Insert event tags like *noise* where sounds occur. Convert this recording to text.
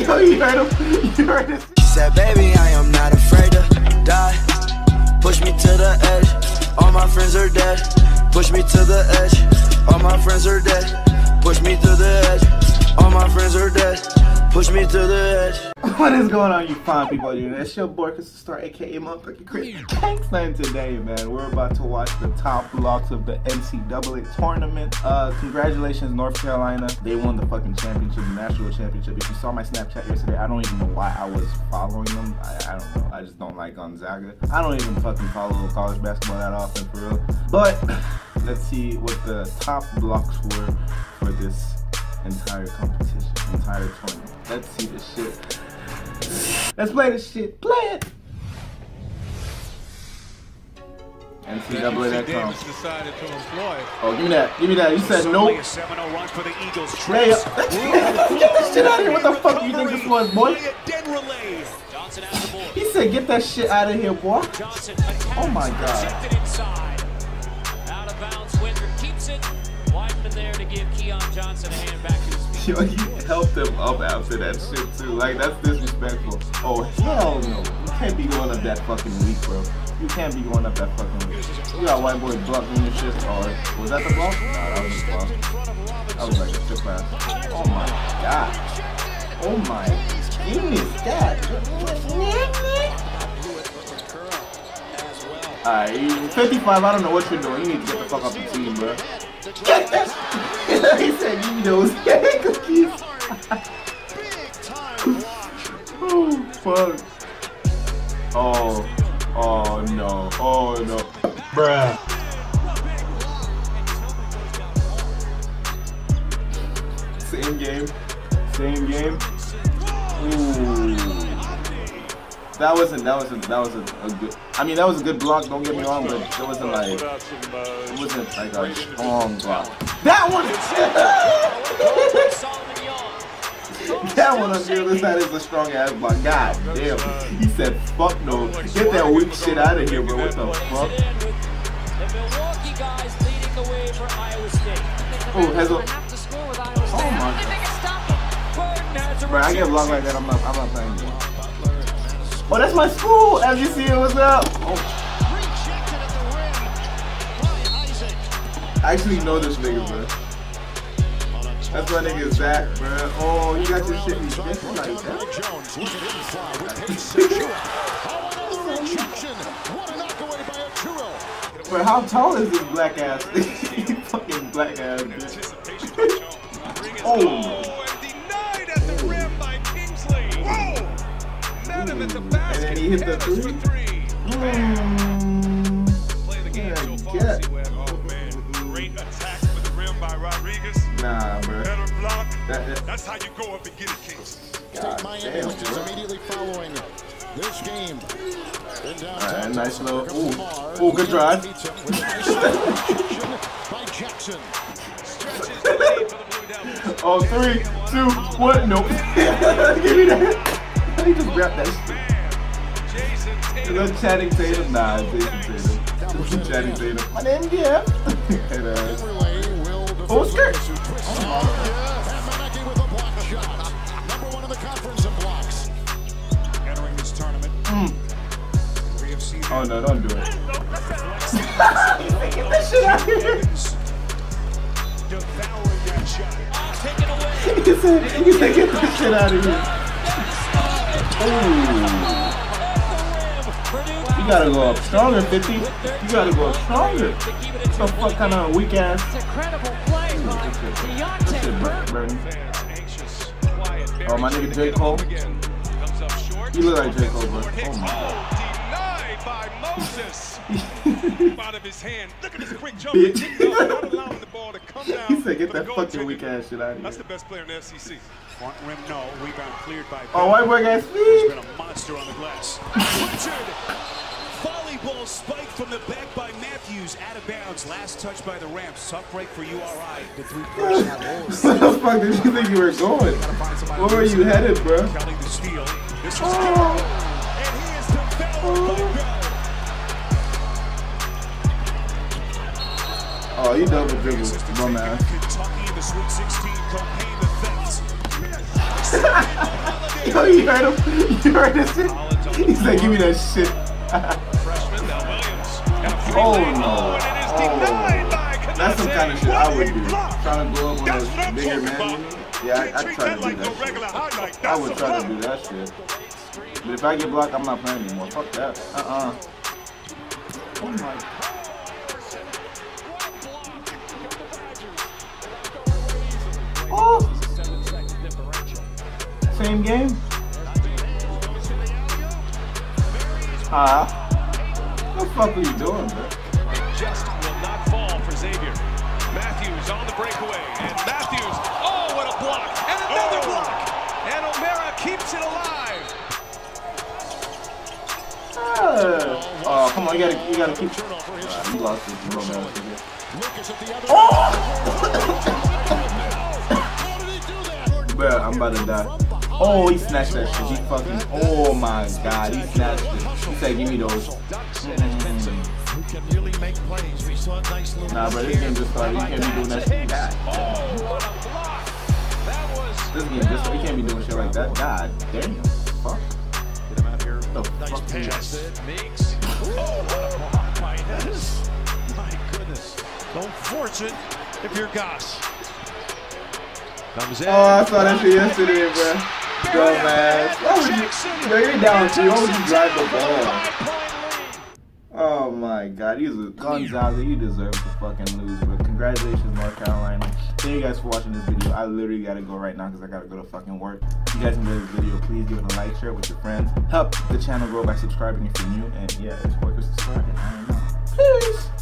Yo, you heard him? You heard this? She said, baby, I am not afraid to die. Push me to the edge. All my friends are dead. Push me to the edge. All my friends are dead. Push me to the edge. All my friends are dead. Push me to the edge. What is going on, you fine people? You It's your boy, Chris Star, aka Motherfucking Chris Kingston. Today, man, we're about to watch the top blocks of the NCAA tournament. Uh, congratulations, North Carolina. They won the fucking championship, the national championship. If you saw my Snapchat yesterday, I don't even know why I was following them. I, I don't know. I just don't like Gonzaga. I don't even fucking follow college basketball that often, for real. But *clears throat* let's see what the top blocks were for this entire competition, entire tournament. Let's see this shit. Let's play this shit. Play it. NCAA.com. Decided to employ. Oh, give me that. Give me that. You said no. nope. a 7-0 run for the Eagles. Hey, *laughs* get this shit out of here. What the fuck do you think this was, boy? A dead relay. Johnson has the ball. He said, get that shit out of here, boy. Oh my God. There to give Keon Johnson a hand back to his feet. Yo, you helped him up after that shit, too. Like, that's disrespectful. Oh, hell no. You can't be going up that fucking week, bro. You can't be going up that fucking week. You got white boy blocking your shit. Oh, was that the block? Nah, that was the block. That was like a chip pass. Oh my god. Oh my goodness, god. Alright, 55, I don't know what you're doing. You need to get the fuck off the team, bro. He said, me those cookies. oh, fuck. Oh, oh no, oh no. Bruh. Same game, same game. Ooh. That wasn't, that wasn't, that wasn't a good, I mean, that was a good block, don't get me wrong, but it wasn't like, it wasn't like a strong block. That one! *laughs* That one on the other side is a strong ass block. God damn. He said, fuck no. Get that weak shit out of here, bro. What the fuck? Oh, has a. Oh my a a Bro, I get blocked like that. I'm not, I'm not playing. Oh, that's my school. FGC, what's up? Oh. I actually know this nigga, bro. That's my nigga Zach, bro. Oh, you got your shit rejected like that? Jones in fly with pace Achua. Another rejection. What a knockaway by Achua. Bro, how tall is this black ass? *laughs* fucking black ass bitch. Oh. Him at the And then he hit the Heads three. for three. Play the game so far. get. See where- Oh man, great attack with the rim by Rodriguez. Nah, bro. Better block. That, that, That's how you go up and get it, Kings. God State Miami, damn, which is immediately following this game. Alright, nice little- ooh. Ooh, good drive. meets him with a nice rejection *laughs* by Jackson. Stretches the lead for the Blue Devils. Oh, three, two, one, nope. *laughs* Give me that. He just grabbed that shit. Is Tatum. that Channing Tatum? Nah, Jayson Tatum. Channing Tatum. My name's *laughs* Jeff. and, uh, Relay will defend Oh, skirt. Lucas, who twists on. And Maneki with a block shot. Number one in the conference in blocks. Entering this tournament. We have seen oh no, don't do it. *laughs* Get that shit out here. devouring that shot. Taken away. He said, he said, get that shit out of here. You gotta go up stronger, 50. You gotta go up stronger. What the fuck kind of weak ass play by Burton. Oh, my nigga J. Cole. You look like J. Cole, bro. Oh my denied by Moses. *laughs* out of his hand. Look at this quick jump. Bitch. Not, not allowing the ball to come *laughs* down. He said, get that fucking weak ass shit out of That's the best player in the FCC. Front rim, no. Rebound cleared by Oh, white boy got He's speed. been a monster on the glass. Richard! Volleyball spike from the back by Matthews. Out of bounds. Last touch by the Rams. Tough break for URI. The three-point *laughs* shot rolls. Where the fuck did you think you were going? Where were you headed, bro? Kelly the steal. This is Oh. Oh, you double dribble, bum ass. Kentucky in the Sweet 16 Cocaine the Theft. Yo, you heard him? You heard this *laughs* shit? He's like, give me that shit. *laughs* Oh, no. Oh, That's some kind of shit I would do. Trying to go up on a bigger man. Yeah, I, I Treat try to do that shit. I would try to do that shit. But if I get blocked, I'm not playing anymore. Fuck that. Uh-uh. Oh my. Oh! Same game? Huh? What the fuck are you doing, bro? Just will not fall for Xavier. Matthews on the breakaway. And Matthews, oh, what a block. And another oh. block. And O'Mara keeps it alive. Oh, come on, you gotta, you gotta keep. Ah, he lost his romance again. Lucas at the other How did he do that? Bro, I'm about to die. Oh, he snatched that shit. He fucking. Oh my god, he snatched it. He said, "Give me those." Mm. Who can really make plays? We saw a nice little Nah, bro, this game just started. You can't be doing that shit. God. Oh, what a block. That was This game just you can't be doing shit like that. God damn. Fuck. Oh, the Nice fuck pass. that? Meeks. Oh, what a block by Ennis. My goodness. Don't force it if you're Goss. Comes in. Oh, I saw that shit yesterday, bro. Dumbass. Why would you? Yo, you're down two. Why would you drive the ball? My god, you was Gonzaga, you deserve to fucking lose, but congratulations, North Carolina. Thank you guys for watching this video. I literally gotta go right now because I gotta go to fucking work. If you guys enjoyed this video, please give it a like, share it with your friends. Help the channel grow by subscribing if you're new. And yeah, it's to Start, and I am out. Peace!